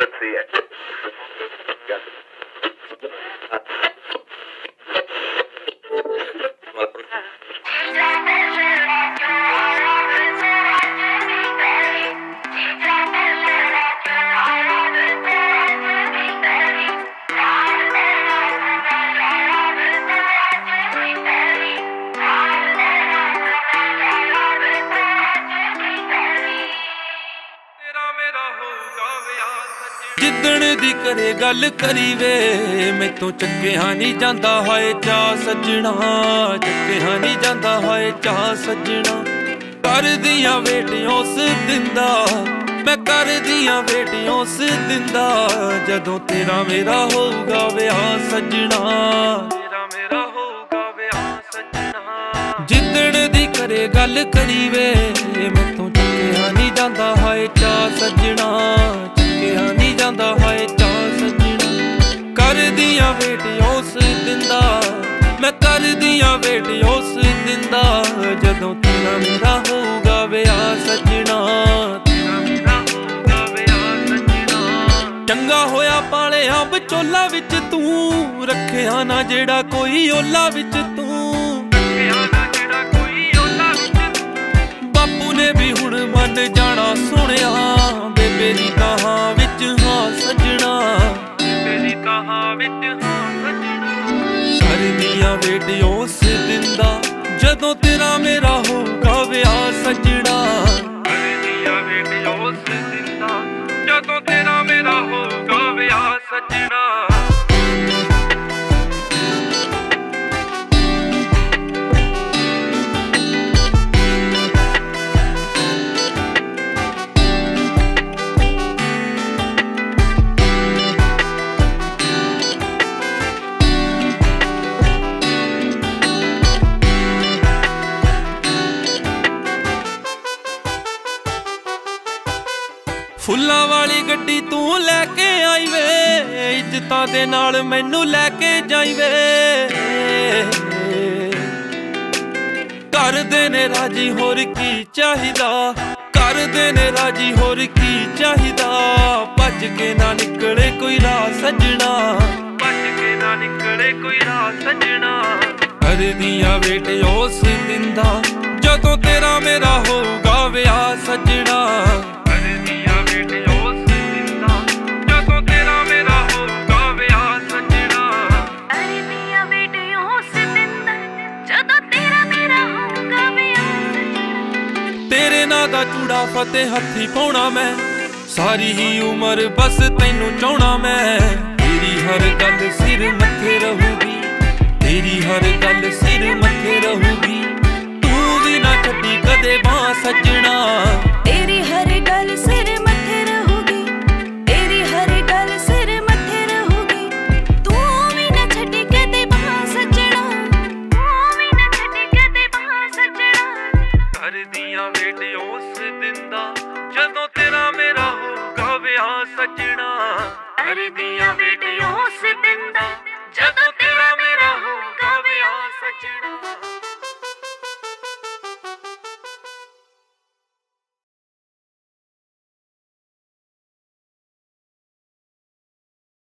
Let's see ਤੇਰਾ ਹੋਊਗਾ ਵਿਆਹ ਜਿੱਦਣ ਦੀ ਕਰੇ ਗੱਲ ਕਰੀ ਵੇ ਮੈਥੋਂ ਚੱਕਿਆ ਨਹੀਂ ਜਾਂਦਾ ਹਾਏ ਚਾ ਸੱਜਣਾ। ਚੱਕਿਆ ਨਹੀਂ ਜਾਂਦਾ ਹਾਏ ਚਾ ਸੱਜਣਾ। ਕਰਦੀਆਂ ਵੇਟ ਉਸ ਦਿਨ ਦਾ ਮੈਂ ਕਰਦੀਆਂ ਵੇਟ ਉਸ ਦਿਨ ਦਾ ਜਦੋਂ ਤੇਰਾ ਮੇਰਾ ਹੋਊਗਾ ਵਿਆਹ ਸੱਜਣਾ। ਤੇਰਾ ਮੇਰਾ ਹੋਊਗਾ ਵਿਆਹ ਸੱਜਣਾ। ਜਿੱਦਣ ਦੀ ਕਰੇ ਗੱਲ ਕਰੀ ਵੇ ਮੈਥੋਂ ਚੱਕਿਆ ਨਹੀਂ ਜਾਂਦਾ ਮੈਂ ਕਰਦੀਆਂ ਵੇਟ ਉਸ ਜਦੋਂ ਤੇਰਾ ਮੇਰਾ ਹੋਊਗਾ ਵਿਆਹ ਸੱਜਣਾ, ਤੇਰਾ ਮੇਰਾ ਹੋਊਗਾ ਵਿਆਹ ਸੱਜਣਾ। ਚੰਗਾ ਹੋਇਆ ਪਾਲਿਆ ਵਿਚੋਲਾ ਵਿੱਚ ਤੂੰ, ਰੱਖਿਆ ਨਾ ਜਿਹੜਾ ਕੋਈ ਓਲਾ ਵਿੱਚ ਤੂੰ। ਰੱਖਿਆ ਨਾ ਜਿਹੜਾ ਕੋਈ ਓਲਾ ਵਿੱਚ ਬਾਪੂ ਨੇ ਵੀ ਹੁਣ ਮੰਨ ਜਾਣਾ ਸੁਣਿਆ ਬੇਬੇ ਦੀ ਕਹਾਂ ਵਿੱਚ ਹਾਂ ਸੱਜਣਾ। ਬੇਬੇ ਦੀ ਕਹਾਂ ਵਿੱਚ ਕਰਦੀਆਂ ਸੇ ਦਿੰਦਾ ਜਦੋਂ ਤੇਰਾ ਮੇਰਾ ਹੋਊਗਾ ਵਿਆਹ ਸੱਜਣਾ। ਫੁੱਲਾਂ ਵਾਲੀ ਗੱਡੀ ਤੂੰ ਲੈ ਕੇ ਆਈ ਵੇ, ਇੱਜ਼ਤਾਂ ਦੇ ਨਾਲ ਮੈਨੂੰ ਲੈ ਕੇ ਜਾਈ ਵੇ। ਕਰਦੇ ਨੇ ਰਾਜੀ, ਹੋਰ ਕੀ ਚਾਹੀਦਾ? ਕਰਦੇ ਨੇ ਰਾਜੀ, ਹੋਰ ਕੀ ਚਾਹੀਦਾ? ਭੱਜ ਕੇ ਨਾ ਨਿਕਲੇ ਕੋਈ ਰਾਹ ਸੱਜਣਾ। ਭੱਜ ਕੇ ਨਾ ਨਿਕਲੇ ਕੋਈ ਰਾਹ ਸੱਜਣਾ। ਕਰਦੀਆਂ ਵੇਟ ਉਸ ਦਿਨ ਦਾ ਜਦੋਂ ਤੇਰਾ ਮੇਰਾ ਹੋਊਗਾ ਵਿਆਹ ਸੱਜਣਾ। ਤੇਰੇ ਦਾ ਚੂੜਾ ਫਤਿਹ ਹੱਥੀ ਪਾਉਣਾ ਮੈਂ। ਸਾਰੀ ਹੀ ਉਮਰ ਬਸ ਤੈਨੂੰ ਚਾਹਣਾ ਮੈਂ। ਤੇਰੀ ਹਰ ਗੱਲ ਸਿਰ ਮੱਥੇ ਰਹੂਗੀ। ਤੇਰੀ ਹਰ ਗੱਲ ਸਿਰ ਮੱਥੇ ਰਹੂਗੀ। ਤੂੰ ਵੀ ਨਾ ਛੱਡੀ ਕਦੇ ਬਾਹ ਸੱਜਣਾ। ਰੇਡੀਓ ਉਸ ਦਿੰਦਾ ਜਦੋਂ ਤੇਰਾ ਮੇਰਾ ਹੋਊਗਾ ਵਿਆਹ ਸਜਣਾ। ਅਰਦੀਆਂ ਵੀਡੀਓ ਉਸ ਦਿਨ